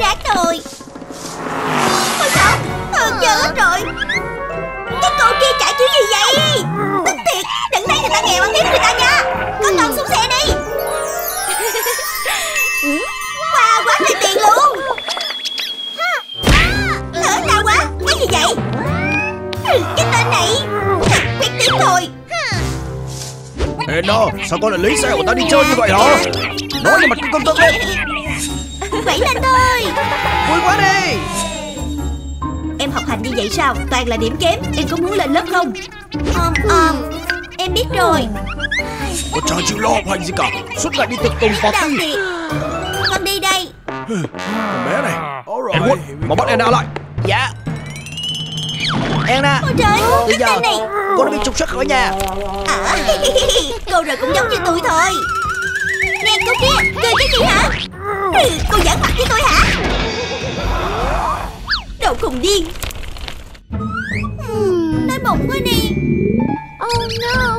rác thôi Ôi sao Ờ, Chết rồi. Cái cô kia chạy kiểu gì vậy? Tức thiệt Đừng thấy người ta nghèo ăn hiếp người ta nha. Con con xuống xe đi. Wow quá trời tiền luôn. Hả? Đau quá? Cái gì vậy? Ừ, Cái tên này. Thật quyết tiếng thôi Ê nó, sao con lại lấy xe của tao đi chơi như vậy hả? Nói cho mặt cái con tơ lên Vẫy lên thôi. Vui quá đi. Em học hành như vậy sao? Toàn là điểm kém. Em có muốn lên lớp không? Ờm ờm Em biết rồi. Con trai chịu lo học hành gì cả. Suốt ngày đi tiệc tùng party biệt Con đi đây. Con bé này. Edward, mau bắt Anna lại. Dạ. Anna. Ôi trời Bây Cái giờ này. cô đã bị trục xuất khỏi nhà. À, Cô rồi cũng giống như tôi thôi. Nè cô kia Cười cái gì hả Cô giỡn mặt với tôi hả? Đồ khùng điên Hmm, Nói bụng quá đi Oh no.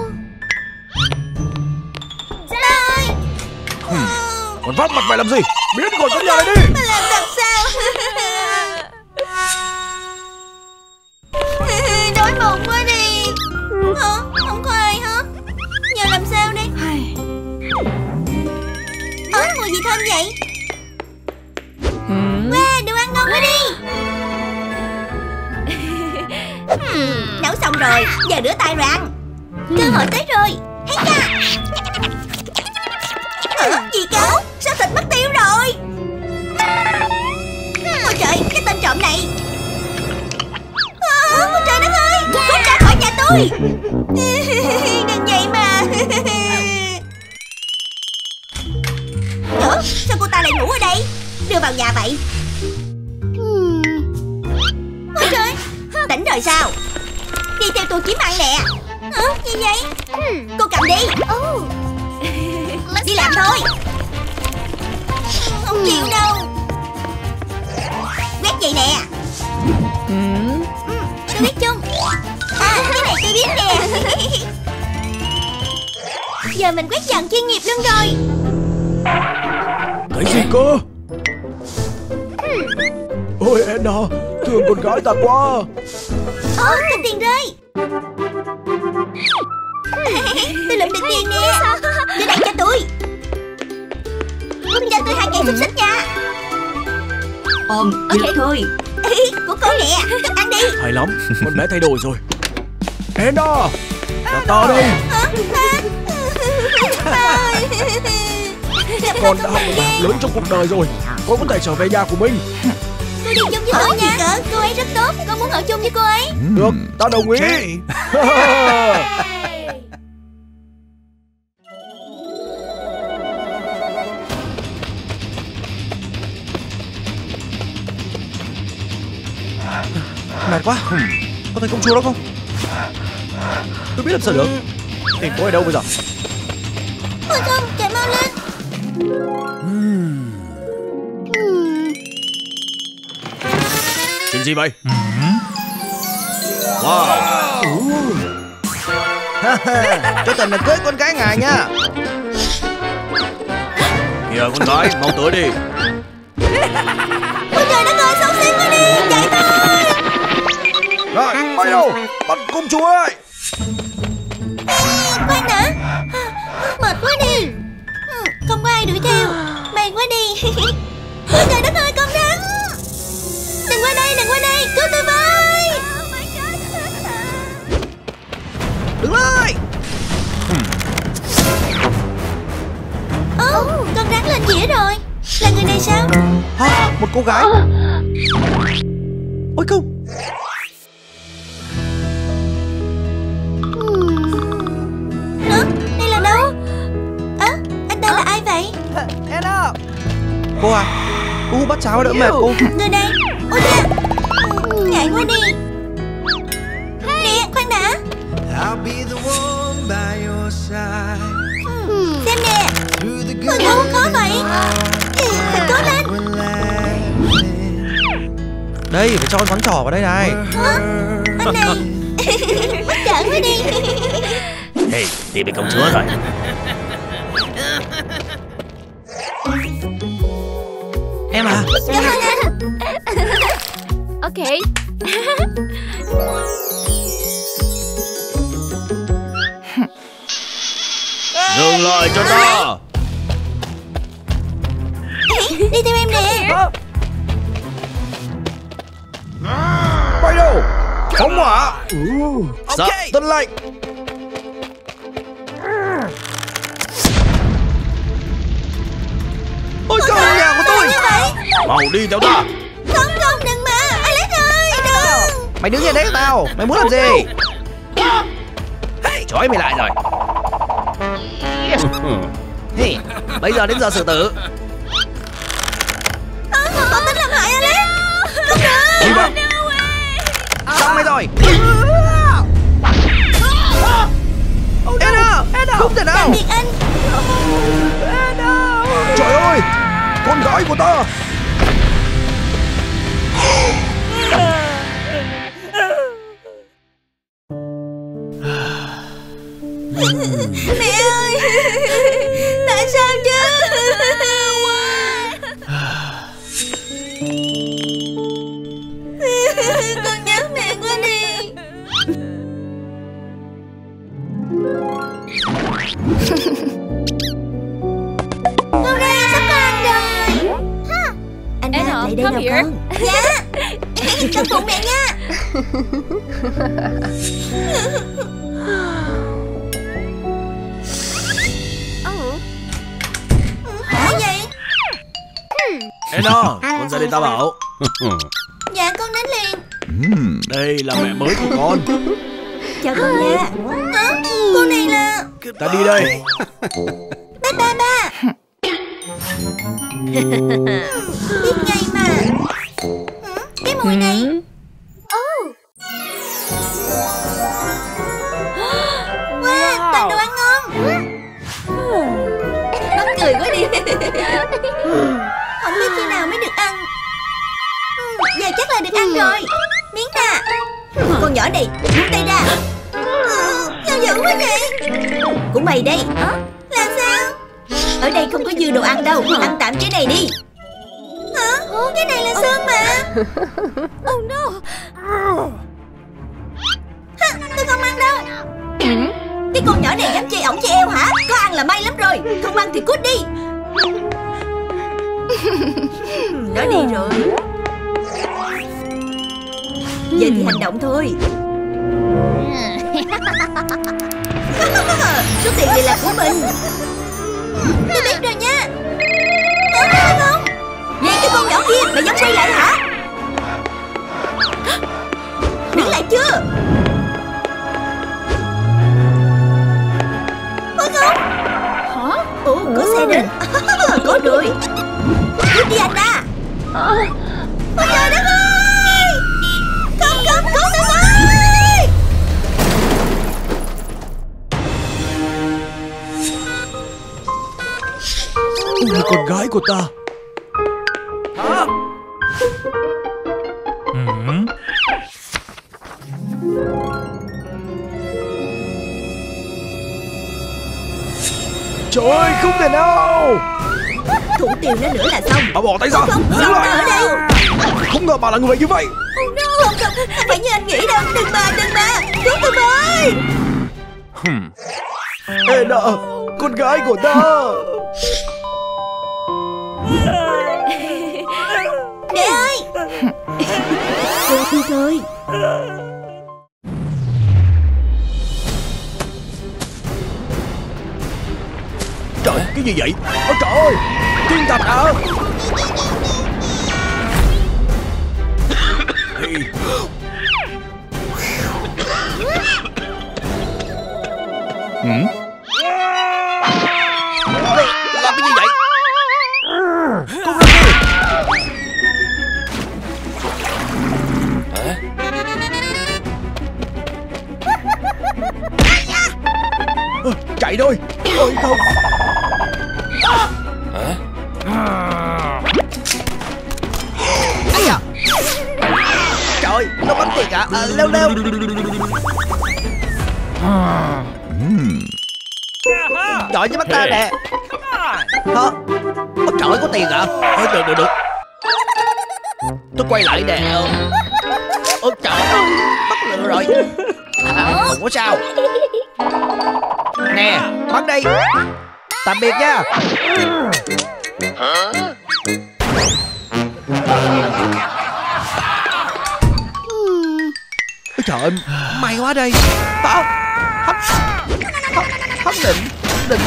Trời. Còn vắt mặt mày làm gì? Biến khỏi căn nhà này đi. Mà làm làm sao? Đói bụng quá đi Hả? Không có ai hả? Giờ làm sao đây? Ơ, mùi gì thơm vậy? Rồi, giờ rửa tay rồi ăn. Cơ hội tới rồi. Hay nha ừ, gì cơ? Sao thịt mất tiêu rồi? Ôi trời, cái tên trộm này. À, Ôi trời đất ơi Cút ra khỏi nhà tôi. Đừng vậy mà. Ủa, sao cô ta lại ngủ ở đây? Đưa vào nhà vậy. Ôi trời Tỉnh rồi sao? Đi theo tôi kiếm ăn nè. Hả, gì vậy? Cô cầm đi. Đi làm thôi. Không chịu đâu. Quét vậy nè. Ừ, Tôi biết chung. À cái này tôi biết nè. Giờ mình quét dọn chuyên nghiệp luôn rồi. Cái gì cơ Ôi Anna Thương con gái ta quá. Rơi Tôi lượm được tiền nè. Đưa đây cho tôi. Cho tôi hai cây xúc xích nha. Ôm ok thôi. Của cô nè. Ăn đi. Hay lắm Con bé thay đổi rồi. Anna Là ta đây Con đã học học lớn trong cuộc đời rồi. Con có thể trở về nhà của mình Cô đi chung với tôi nha. Cỡ Cô ấy rất tốt. Con muốn ở chung với cô ấy? Được, ta đồng ý. Mệt quá. Có thấy công chúa đó không? Tôi biết làm sao được. Tìm cô ở đâu bây giờ Chuyện gì vậy Wow. Cho tình là cưới con gái ngài nha. Kìa con gái mau tới đi. Ôi trời đất ơi xấu xí quá đi Chạy thôi. Rồi bay đâu Bắt công chúa ơi. Khoan đã Mệt quá đi. Ừ, Không có ai đuổi theo. Mệt quá đi. Ôi trời đất ơi con Đừng qua đây đừng qua đây. Cứu tôi với. Đứng lại. Ồ con rắn lên dĩa rồi. Là người này sao? Hả Một cô gái. Ôi không. Hả đây là đâu? Ơ anh ta là ai vậy? Anna. Cô à Cô không bắt cháo đỡ mệt cô. Người đây. Ôi cha Ngại quá đi. Nè khoan đã. I'll be the one by your side. Xem nè. Good không khó vậy. Phải cố lên. Đây phải cho con ngón trỏ vào đây này. Hả? Anh này. Bất chợt quá đi. Hey, tìm được công chúa rồi Em à. Ok. Dừng lại cho ta Đi theo em nè. Bay đâu Phóng hỏa Dạ tên lệnh Mau đi theo ta Không không đừng mà. Alex ơi đừng. Mày đứng yên đấy tao. Mày muốn làm gì? Trói mày lại rồi. Hey, Bây giờ đến giờ xử tử. Tính làm hại Alex. Không được. Đi vào Xong mày rồi. Anna Không thể nào. anh Trời ơi Con gái của ta Oh no. Tôi không ăn đâu. Cái con nhỏ này dám chơi ổng chơi eo hả? Có ăn là may lắm rồi. Không ăn thì cút đi. Nó đi rồi. Giờ thì hành động thôi. Số tiền này là của mình. Tôi biết rồi nha. Ủa không? Vậy cái con nhỏ kia mày dám quay lại hả? Chưa? Có không? Hả? Ồ có xe đến. Có rồi Cút đi anh ta Ôi trời đất ơi Không không cứu tôi ơi Là con gái của ta Trời ơi không thể nào. Thủ tiêu nó nữa là xong. Bà bỏ tay ra. Không lại ở đây Không. Ngờ bà là người như vậy. Oh no Không không Không phải như anh nghĩ đâu. Đừng mà đừng mà. Cứu tôi với Anna Con gái của ta Mẹ ơi. Cô đi thôi Trời cái gì vậy? Ôi trời ơi Thiên thạch hả Làm cái gì vậy? Ơ, Chạy thôi. Ôi không Ây da. Trời Nó bắn tiền cả. À, Leo leo. Trời chứ mắt ta nè. Hả? Ôi trời có tiền hả Ôi, được được được. Tôi quay lại nè. Ôi trời ơi Bắt lừa rồi. À, Không có sao. Nè Bắt đi. Tạm biệt nha. Ôi trời ơi May quá đây. Tao Hấp Hấp Hấp định Định.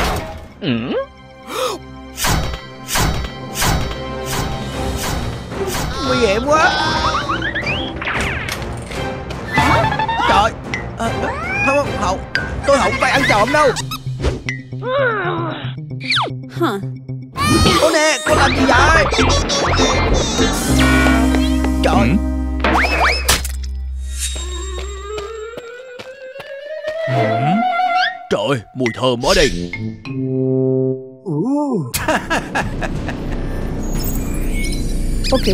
Nguy hiểm quá. Trời à, Không không không Tôi không phải ăn trộm đâu. Cô nè Cô làm gì vậy? Trời. Trời mùi thơm quá đi. Ok.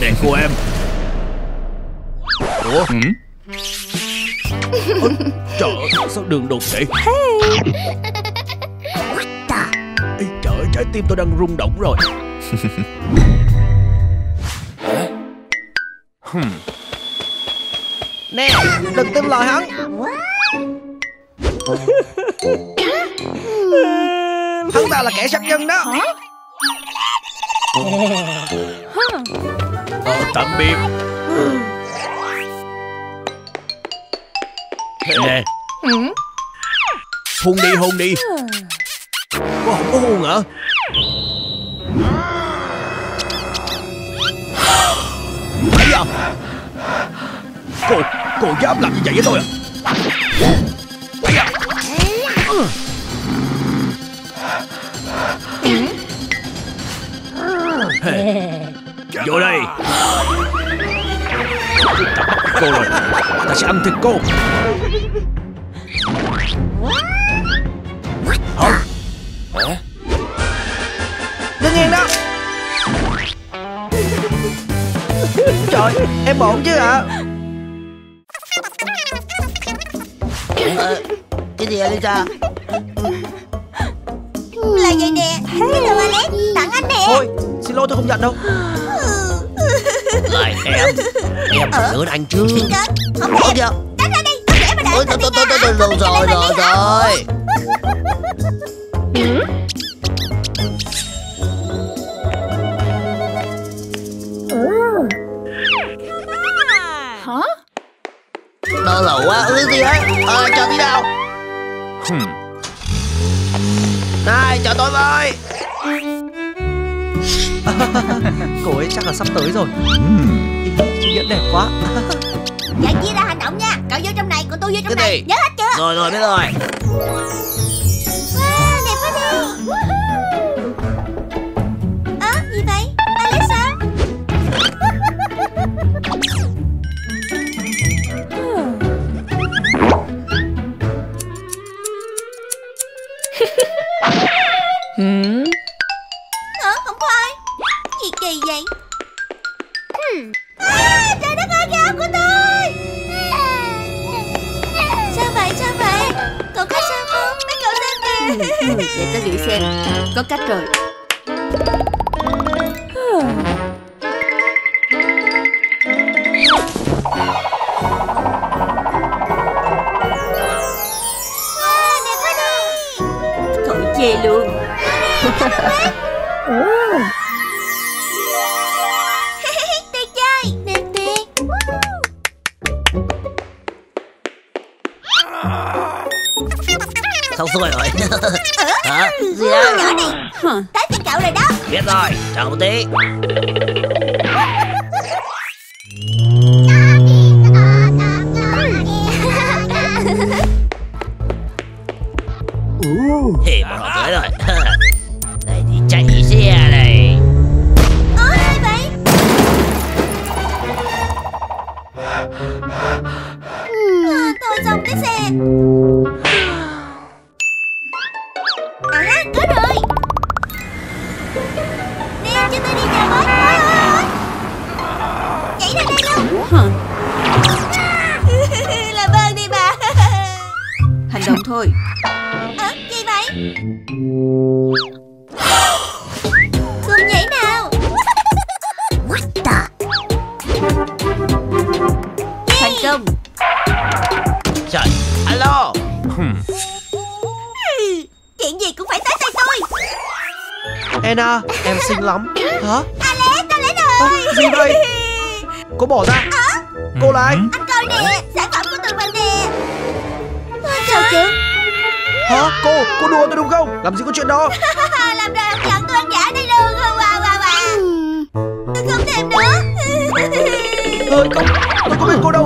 Nè cô em. Ủa Ôi, Trời ơi sao đường đột vậy? Ê, Trời ơi trái tim tôi đang rung động rồi. Nè đừng tin lời hắn. Hắn ta là kẻ sát nhân đó. Ờ, tạm biệt Nè. Hôn đi hôn đi. Cô không có hôn hả? Ấy à Cô Cô dám làm như vậy với tôi à? Ấy à Vô đây Cô rồi Ta sẽ ăn thịt cô. Hả? Đứng yên đó. Trời em ổn chứ ạ. Cái gì Elisa Là vậy nè. Cái đồ Alex Tặng anh nè. Thôi Xin lỗi tôi không giận đâu. Lại em Em phải lớn anh chứ. Không kìa Tránh ra đi Không để mà đợi Ôi tôi tôi tôi tôi hả? tôi rồi rồi. cho rồi hả? rồi Đau đầu quá Ừ gì đấy Ờ chờ tí nào. Này chờ tôi với Cô ấy chắc là sắp tới rồi Nhẫn đẹp quá. Dạ chia ra hành động nha. Cậu vô trong này Còn tôi vô trong Cái này. gì? Nhớ hết chưa? Rồi rồi biết rồi Có rồi Chờ alo Chuyện gì cũng phải tới tay tôi Anna, em xinh lắm Hả? Alex, Alex ơi à, Gì đây? Cô bỏ ra à? Cô là ai? Anh coi nè, sản phẩm của tụi mình nè Sao chứ? Hả? Cô, cô đùa tôi đúng không? Làm gì có chuyện đó Làm rồi anh nhận tôi anh giả đi đường không à, à, à. Tôi không thèm nữa Ơi, không, tôi có biết cô đâu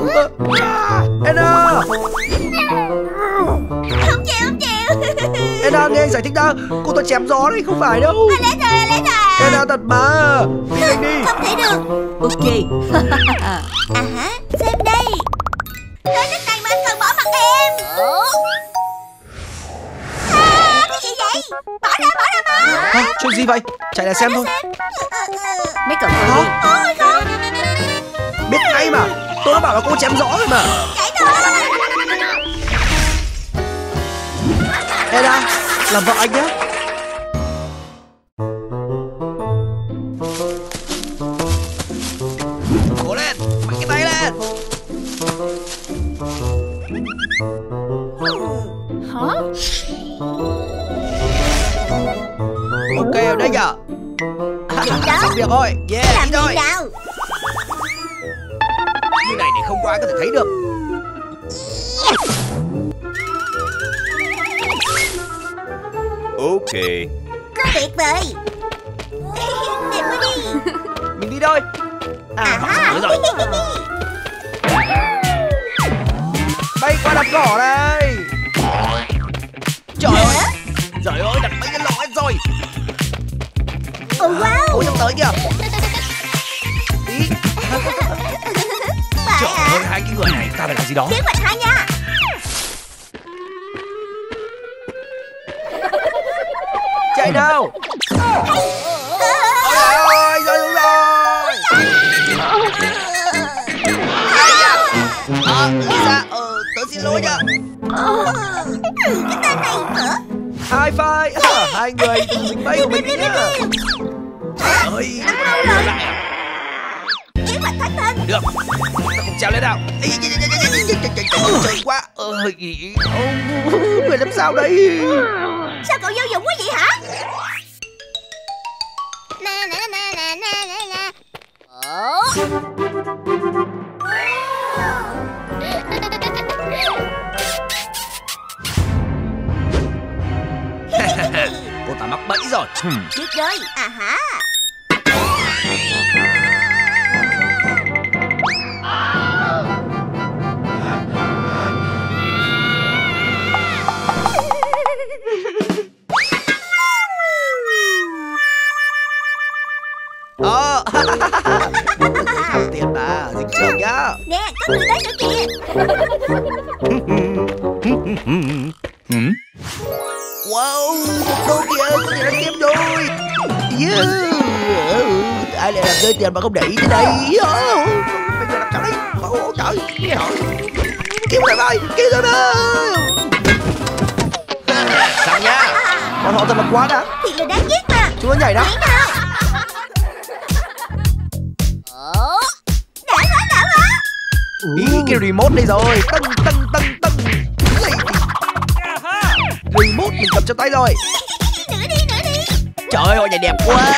Anna nghe anh giải thích đã. Cô ta chém gió đấy không phải đâu. Alex rồi Alex rồi Anna thật mà. Tin anh đi. Không thể được. Ok. À hả Xem đây. Tới nước này mà anh còn bỏ mặt em. À, Cái gì vậy? Bỏ ra bỏ ra bỏ hả? Chuyện gì vậy? Chạy lại xem thôi. Mấy cậu thôi. Đi Ôi không biết ngay mà. Tôi đã bảo là cô chém gió rồi mà. Chạy thôi. Anna làm vợ anh nhé đi làm sao đây? Sao cậu vô dụng quá vậy hả? Na na na na na na na. Ồ ta mắc bẫy rồi. Biết rồi À hả ờ. Cầm tiền mà dính trường nhá. Nè có người tới nữa kìa wow đôi kìa có tiền ăn kem rồi yeah. ai lại làm rơi tiền mà không để ý thế này oh. bây giờ làm sao đấy oh, trời trời kêu lại vai kêu ra đây Xong nhá bọn họ thật là quá đáng. Thì là đáng ghét mà. Chúng nó nhảy đó. Đã hả đã hả? Ý cái remote đây rồi. Tâng tâng tâng. tâng Này remote mình cầm trong tay rồi. Nữa đi nữa đi. Trời ơi nhảy đẹp quá.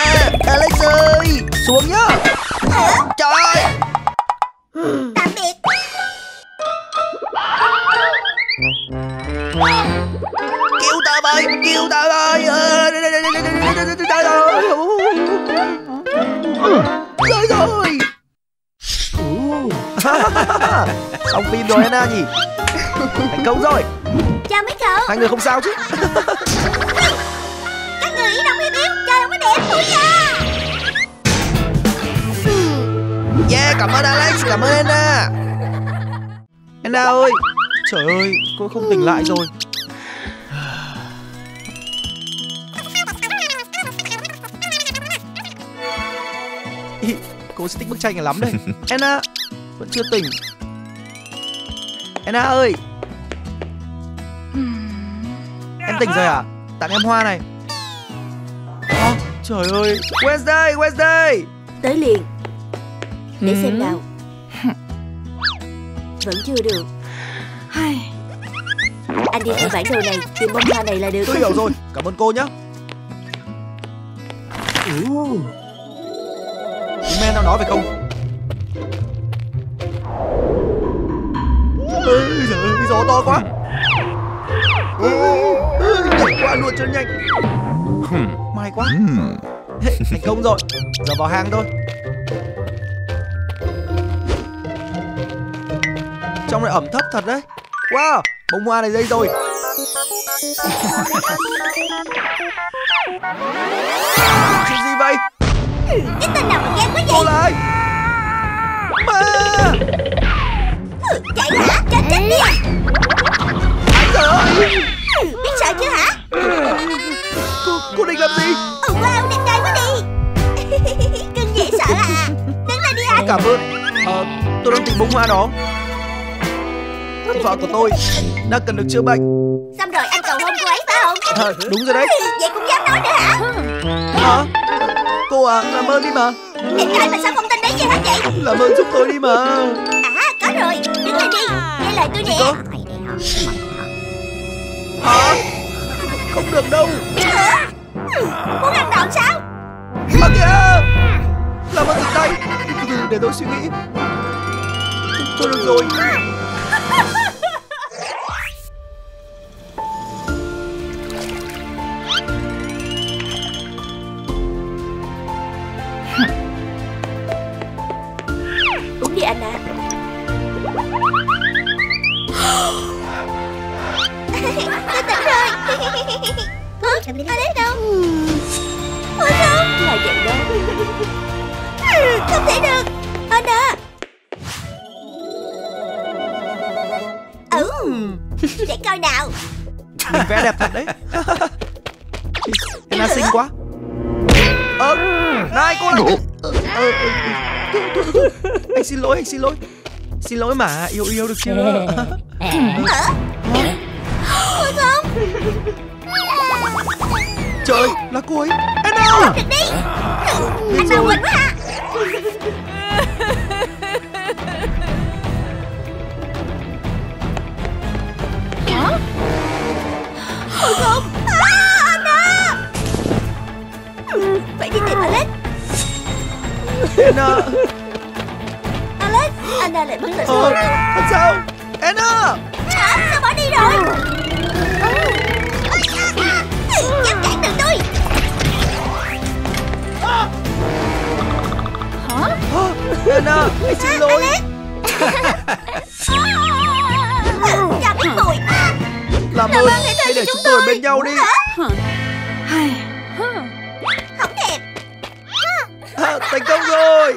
Alex ơi xuống nhá. Trời. Tạm biệt. Cứu ta ơi cứu ta ơi Ờ, trời ơi. Rơi rồi xong phim rồi Anna nhỉ thành công rồi Chào mấy cậu. Hai người không sao chứ. Các người ý đồng hiệp yếu Chơi không có đẹp Ui da yeah cảm ơn Alex cảm ơn Anna. Anna ơi. Trời ơi cô không tỉnh lại rồi. Ý, cô sẽ thích bức tranh này lắm đây. Anna vẫn chưa tỉnh. Anna ơi Em tỉnh rồi à? Tặng em hoa này. À, Trời ơi. Wednesday Wednesday. Tới liền. Để xem nào. Vẫn chưa được. Anh đi theo bản đồ này Tìm bông hoa này là được Tôi hiểu rồi. Cảm ơn cô nhé men tao nói phải không? Ôi giời ơi, gió to quá. Ôi, qua luôn cho nhanh. May quá. Thành công rồi. Giờ vào hang thôi. Trong này ẩm thấp thật đấy. Wow Bông hoa này dây rồi. Chuyện gì vậy? Cái tên nào mà gan quá Cô vậy lại Ma Chạy hả? Chết chết đi. Trời ơi! Biết sợ chưa hả cô, cô định làm gì? Oh wow đẹp trai quá đi. Cưng dễ sợ à. Đứng lên đi anh. Cảm ơn. Ờ tôi đang tìm bông hoa đó. Vợ của tôi Đang cần được chữa bệnh. Xong rồi anh cầu hôn cô ấy phải không? Ờ đúng rồi đấy. Vậy cũng dám nói nữa hả? Hả? Cô à làm ơn đi mà. Đẹp trai mà sao không tin đấy gì hết vậy Làm ơn giúp tôi đi mà. À có rồi. Đứng lên đi. Nghe lời tôi nè. Hả Không được đâu. Muốn ăn đòn sao À kìa! Làm ơn dừng tay để tôi suy nghĩ. Thôi được rồi Hả? Ở đấy đâu? Ôi không. Là vậy đó. Không thể được. Anna Ừ. Để coi nào. Mình vẽ đẹp thật đấy. Anna xinh quá. Ơ Này cô Ờ, ờ, ờ, thôi. Anh xin lỗi anh xin lỗi. Xin lỗi mà yêu yêu được chưa? Hả Trời là cô ấy. Anna! Được đi. Biết Anh quỳnh quá à Ôi không. À, Anna! Phải đi tìm Alex. Anna! Alex Anna lại mất Ờ rồi. Thật sao. Anna! Hả? Sao bỏ đi rồi Anh xin lỗi. Làm ơn hãy để chúng tôi bên nhau đi. Không thèm à, Thành công rồi.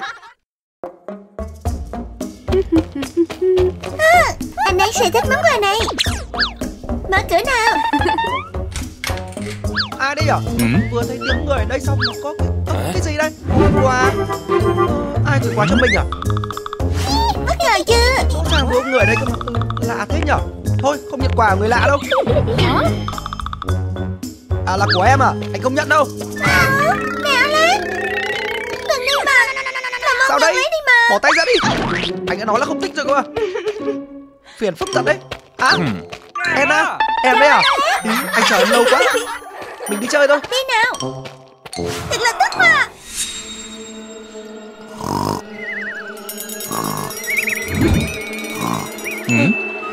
Anh ấy sẽ thích món quà này. Mở cửa nào. Ai đây à? Vừa thấy tiếng người ở đây xong có cái, cái gì đây? Quà Ai gửi quà cho mình à? Bất ngờ chưa? Rõ ràng có người ở đây cơ mà Lạ thế nhở? Thôi không nhận quà của người lạ đâu. À là của em à? Anh không nhận đâu. À, Nè Alex Đừng đi mà. Làm Sao đây đi mà. Bỏ tay ra đi. Anh đã nói là không thích rồi cơ mà. Phiền phức thật đấy. À Anna Em đây à? Ý, Anh chờ em lâu quá. Mình đi chơi thôi. Đi nào Thật là tức mà.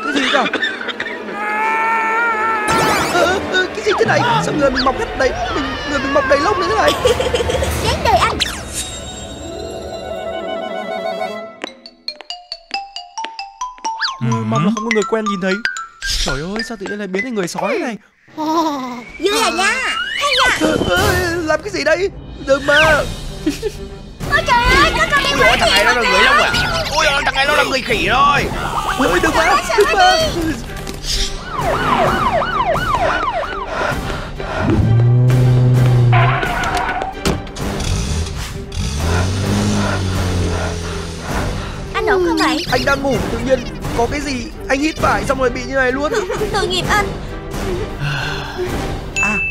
Cái gì cơ? Ờ, Cái gì thế này? Sao người mình mọc hết đầy mình, Người mình mọc đầy lông như thế này? Đáng đời anh. Ừ, Mong là không có người quen nhìn thấy. Trời ơi sao tự nhiên lại biến thành người sói này? Vui à nha nha. Ờ, ờ, Làm cái gì đây? Đừng mà. Ôi trời ơi Có con đen Ôi thằng này nó là người lông à Ôi ôi, thằng này nó là người khỉ rồi. Ôi đừng mà Đừng mà. Anh ổn không vậy? Anh đang ngủ tự nhiên Có cái gì? Anh hít phải xong rồi bị như này luôn. Tội nghiệp anh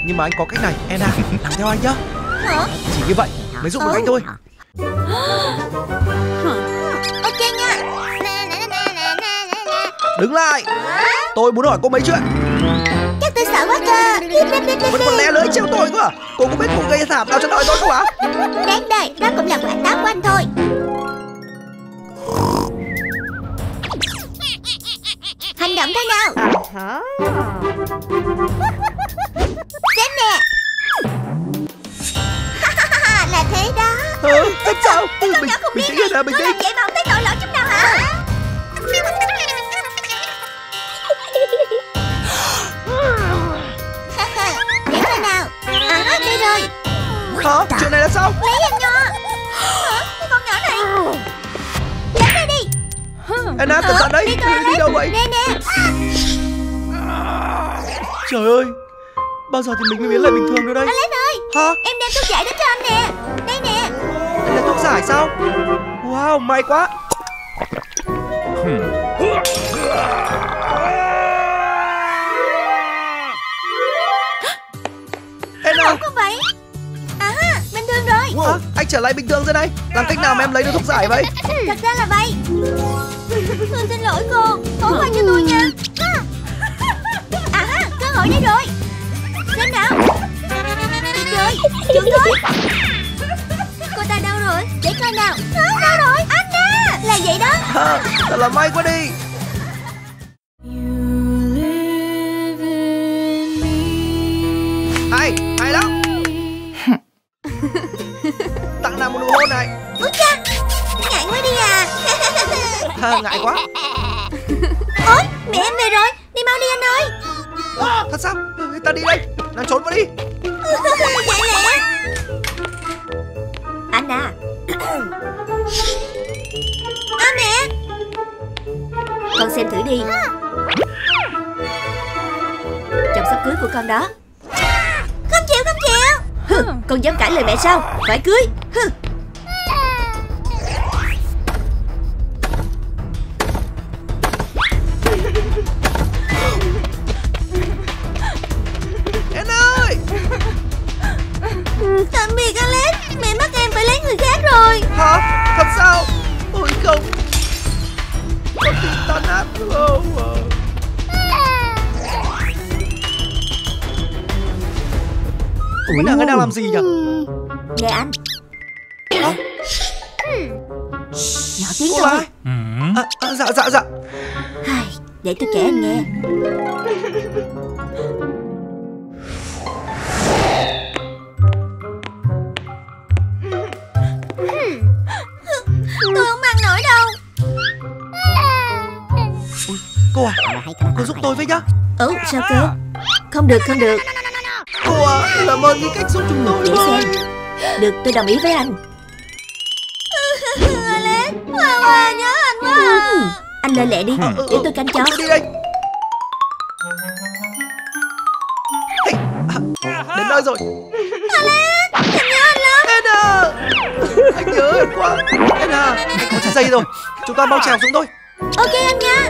nhưng mà anh có cách này. Anna Làm theo anh nhá. Hả? Chỉ như vậy mới giúp được anh thôi. Ok nha. Đứng lại. Tôi muốn hỏi cô mấy chuyện. Chắc tôi sợ quá cơ Vẫn còn lẽ lưỡi trêu tôi cơ à? Cô có biết cô gây thảm nào cho đời tôi không hả? Đáng đời, đó cũng là quả táo của anh thôi. Hành động thế nào Xem nè Là thế đó. Hả? Thật sao? Con nhỏ không biết à. Nó tĩnh làm vậy mà không thấy tội lỗi chút nào hả? Để coi nào. À đây rồi Hả? Chuyện này là sao? Lấy em nhỏ. Hả? Cái con nhỏ này. Lấy ra đi. Anna, cẩn thận đấy. Đi Đi đâu vậy? Nè nè. Trời ơi Bao giờ thì mình mới biến lại bình thường được đây? Alex ơi Hả? Em đem thuốc giải đến cho anh nè. Đây nè. Đây là thuốc giải sao? Wow, may quá. Anna Không có vậy À bình thường rồi. Hả? Anh trở lại bình thường rồi này. Làm cách nào mà em lấy được thuốc giải vậy? Thật ra là vậy. Tôi xin lỗi cô. Bỏ qua cho tôi nha. À ha, cơ hội đây rồi Xem nào Tuyệt vời, chừng thôi Cô ta đâu rồi? Để coi nào Hả, đâu rồi? Anna Là vậy đó Hả? Thật là may quá đi Phải cưới Hừ. Em ơi Tạm biệt Alex Mẹ bắt em phải lấy người khác rồi Hả? Thật sao? Ôi không Con tim ta nát không à. Mấy nàng ấy đang làm gì nhỉ? Nghe anh? Nhỏ tiếng Cô thôi à, à, Dạ dạ dạ. Hai, Để tôi kể anh nghe. Tôi không ăn nổi đâu. Cô à Cô giúp tôi với nhá. Ủa sao cơ? Không được không được. Cô à Làm ơn nghĩ cách giúp chúng tôi Để xem Được tôi đồng ý với anh. Alex Hoa Hoa nhớ anh quá à. Anh lên lẹ đi ừ, Để tôi canh chó. Đi đây à, Đến nơi rồi. Em nhớ anh lắm. Anna. Anh nhớ em quá. Anna Anh có chiếc dây rồi. Chúng ta mau trèo xuống thôi. Ok anh nha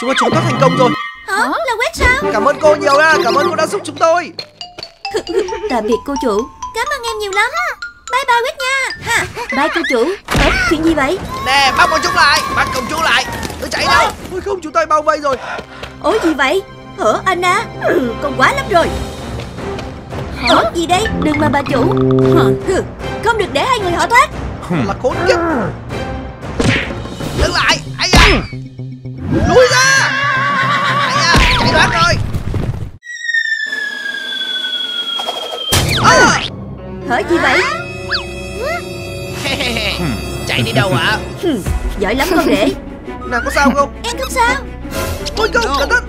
Chúng ta trốn thoát thành công rồi Hả? Là quét sao? Cảm ơn cô nhiều nha Cảm ơn cô đã giúp chúng tôi. Tạm biệt cô chủ. Cảm ơn em nhiều lắm. Bye bye quét nha. Ha. Bye cô chủ. Ủa, chuyện gì vậy? Nè bắt bọn chúng lại Bắt công chúa lại. Tôi chạy đâu. Ôi không chúng tôi bao vây rồi. Ôi gì vậy? Hả Anna ừ, Con quá lắm rồi. Hả? Gì đây? Đừng mà bà chủ. Hừ, Không được để hai người họ thoát. Là khốn kiếp. Đứng lại. Ây da. Lùi ra Hả gì vậy? Chạy đi đâu ạ? Hừ, Giỏi lắm con rể. Nàng có sao không? Em không sao. Ôi không cẩn thận.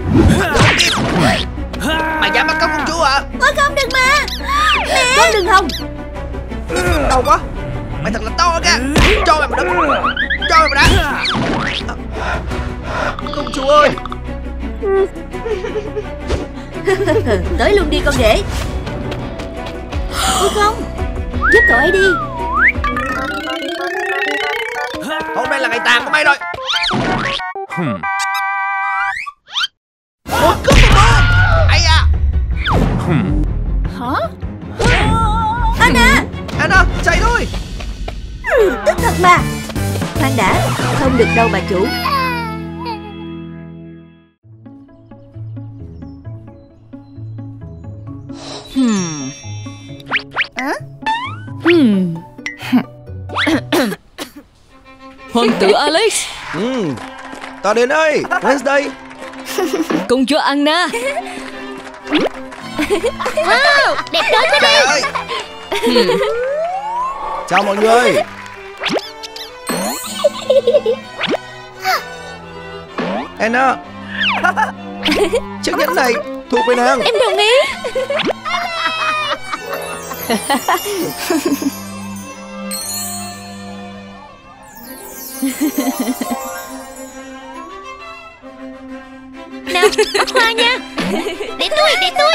Mày dám bắt cóc công chúa à? Ôi không đừng mà. Mẹ. Con đừng hòng. Đau quá. Mày thật là to kìa Cho mày một đấm. Cho mày một đá. Công chúa ơi. Tới luôn đi con rể Ôi không? Giúp cậu ấy đi. Hôm nay là ngày tàn của mày rồi. Cước một bom Ây da. Anna! Anna chạy thôi. Tức thật mà. Khoan đã Không được đâu bà chủ tử Alex. Ừ. Ta đến đây Wednesday. Công chúa Anna. Wow, đẹp đôi quá Trời ơi. Chào mọi người. Anna. Chiếc nhẫn này thuộc về nàng. Em đồng ý Nào, bắt hoa nha. Để tôi, để tôi.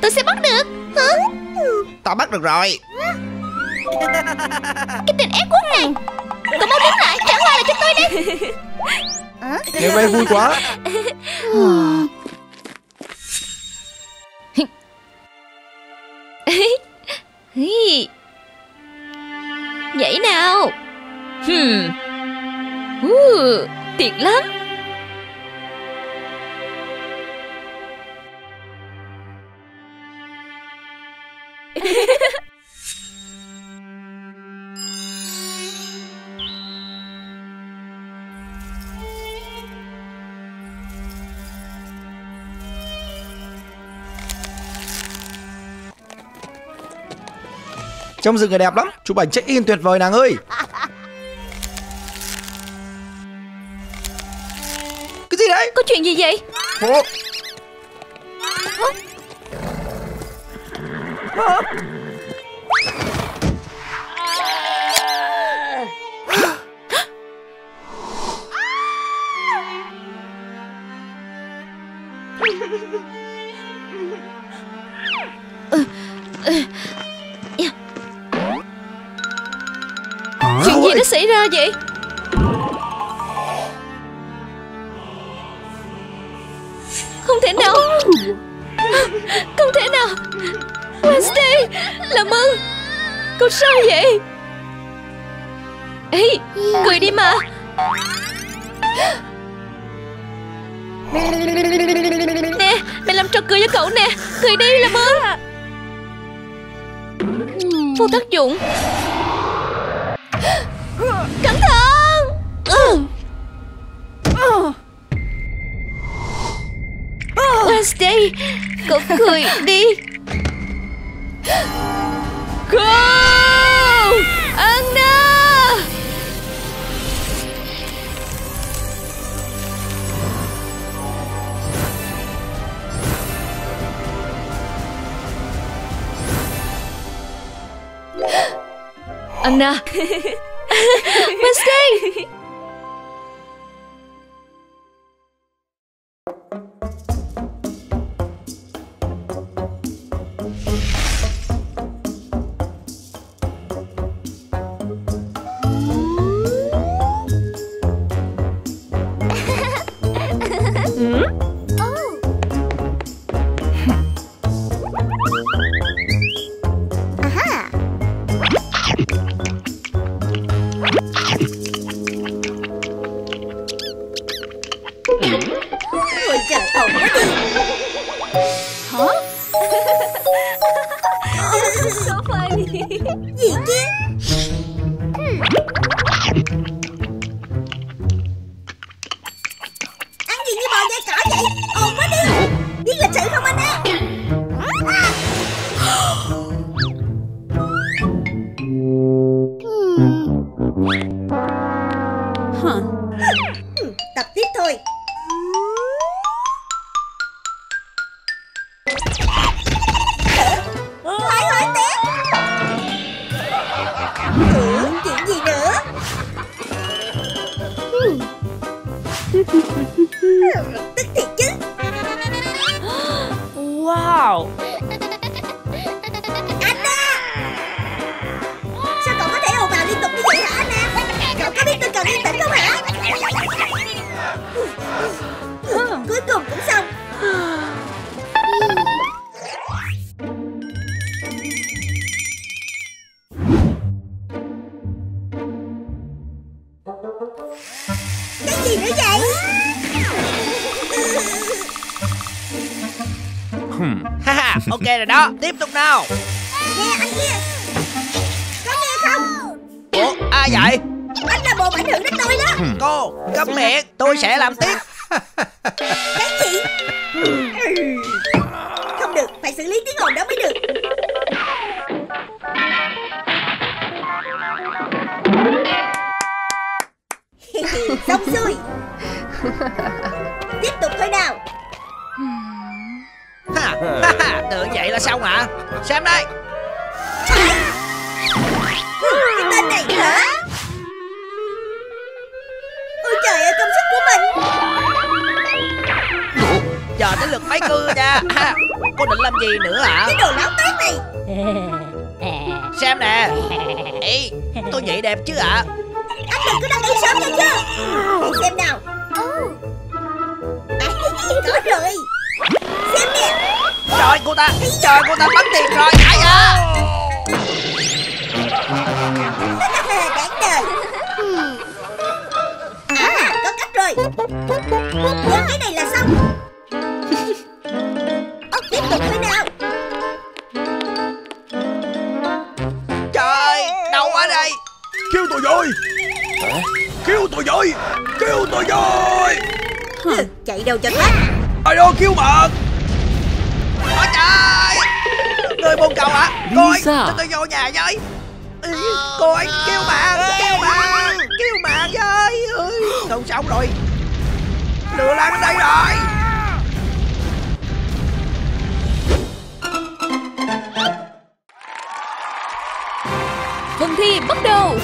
Tôi sẽ bắt được. Hả? Ta bắt được rồi. Cái tên ép quốc này. Cậu mau đứng lại, trả hoa lại cho tôi đi. Ngày nay vui quá hmm. uh, Tuyệt lắm. Trong rừng này đẹp lắm. Chụp ảnh check in tuyệt vời nàng ơi. Vậy Không thể nào. Wednesday Làm ơn Cậu sao vậy? Ê, Cười đi mà. Nè Mẹ làm trò cười cho cậu nè. Cười đi làm ơn Vô tác dụng. Cẩn thận. Ừ. Wednesday Cậu cười đi. Không Anna. Anna Mistake ok rồi đó Tiếp tục nào. Nè anh kia. Có nghe không? Ủa, ai vậy? Anh là bộ ảnh hưởng đến tôi đó. Cô câm miệng Tôi sẽ làm tiếp. Cái gì? Không được Phải xử lý tiếng ồn đó mới được. Xong xuôi Tưởng vậy là xong hả? Xem đây. Cái tên này hả? Ôi trời ơi công sức của mình. Giờ tới lượt mấy cưa nha. Ha, Cô định làm gì nữa hả? Cái đồ láo tét này. Xem nè. Ê tôi vậy đẹp chứ ạ? Anh đừng có đăng ký sớm nha chưa Để xem nào. À, Có rồi. Xem nè cô ta. Trời cô ta mất tiền rồi. Ai à Đáng đời À có cách rồi Nhấn cái này là xong Ốc tiếp tục thôi nào Trời Đau quá đây. Kêu tôi rồi Kêu tôi rồi Kêu tôi rồi Chạy đâu cho thoát. Ai đó kêu bạn Trời Người buồn cầu hả? Cô ơi Lisa. cho tôi vô nhà với. Cô ơi kêu bạn Kêu bạn Kêu bạn với. Ơi Không xong rồi. Lửa lan đến đây rồi. Phần thi bắt đầu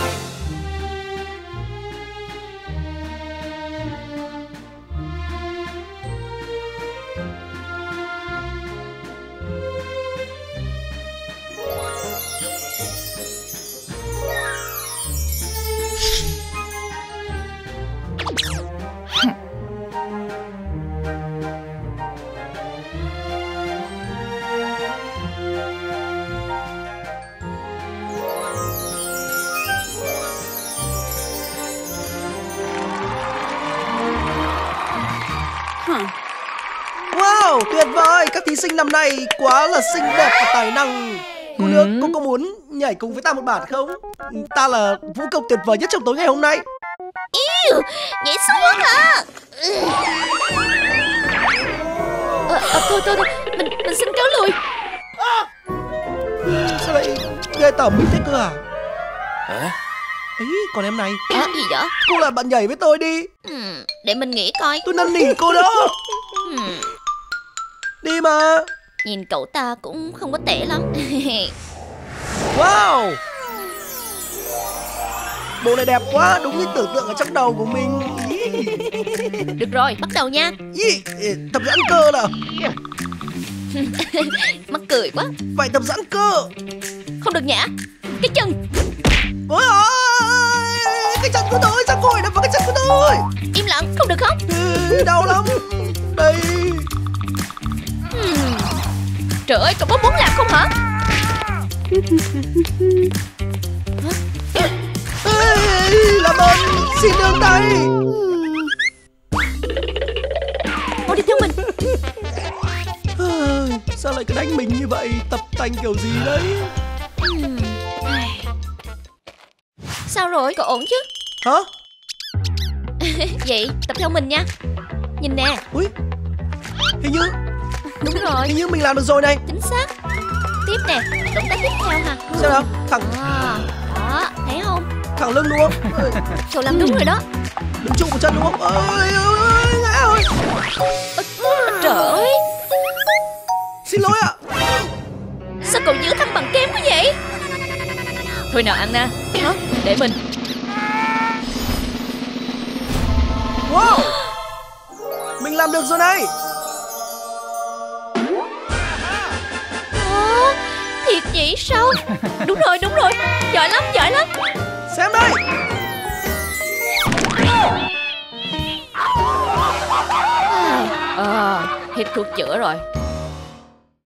vời Các thí sinh năm nay quá là xinh đẹp và tài năng. Cô nước cô có muốn nhảy cùng với ta một bản không? Ta là vũ công tuyệt vời nhất trong tối ngày hôm nay. Nhảy xuống hả? Ờ, ờ, Thôi thôi thôi Mình, mình xin cáo lui. Sao lại ghê tởm mình thế cơ à? Ấy còn em này. Ờ gì vậy? Cô là bạn nhảy với tôi đi. Ừ, Để mình nghĩ coi. Tôi năn nỉ cô đó. Ừ, Đi mà. Nhìn cậu ta cũng không có tệ lắm. Wow. Bộ này đẹp quá Đúng như tưởng tượng ở trong đầu của mình. Được rồi bắt đầu nha. Tập giãn cơ nào. Mắc cười quá. Phải tập giãn cơ. Không được nhả. Cái chân. Ôi ơi Cái chân của tôi Sao cô lại đập vào cái chân của tôi. Im lặng không được không? Đau lắm. Đây Trời ơi cậu có muốn làm không hả? Ê, Làm ơn Xin nương tay. Mau đi theo mình. Sao lại cứ đánh mình như vậy? Tập tành kiểu gì đấy. Sao rồi cậu ổn chứ? Hả? Vậy tập theo mình nha. Nhìn nè. Ui Hình như Đúng rồi. Hình như mình làm được rồi này. Chính xác. Tiếp nè Động tác tiếp theo ha Xem nào Thẳng. À, Đó Thấy không? Thẳng lưng đúng không? Cậu làm đúng rồi đó. Đứng trụ một chân đúng không? Ơi ngã rồi. Trời ơi. Xin lỗi ạ. Sao cậu giữ thăng bằng kém quá vậy? Thôi nào Anna Hả? Để mình. Wow. Mình làm được rồi này Thiệt vậy? Sao? Đúng rồi đúng rồi. Giỏi lắm giỏi lắm. Xem đây. Ờ Hết thuốc chữa rồi